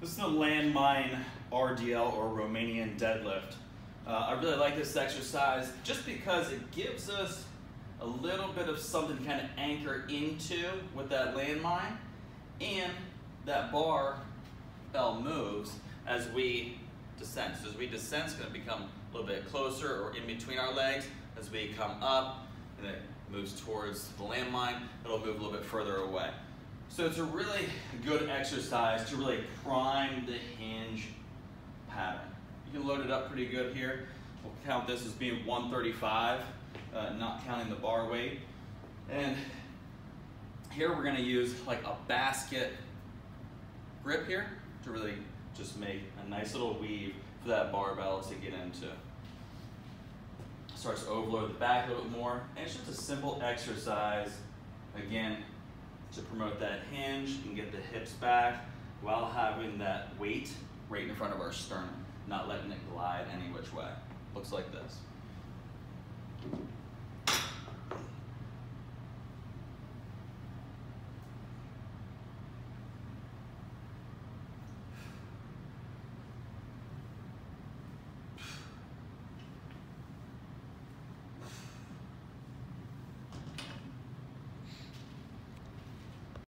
This is the landmine RDL or Romanian deadlift. Uh, I really like this exercise just because it gives us a little bit of something to kind of anchor into with that landmine and that bar bell moves as we descend. So as we descend, it's going to become a little bit closer or in between our legs. As we come up and it moves towards the landmine, it'll move a little bit further away. So it's a really good exercise to really prime the hinge pattern. You can load it up pretty good here. We'll count this as being 135, uh, not counting the bar weight. And here we're gonna use like a basket grip here to really just make a nice little weave for that barbell to get into. Starts to overload the back a little bit more. And it's just a simple exercise, again, to promote that hinge and get the hips back while having that weight right in front of our sternum, not letting it glide any which way. Looks like this.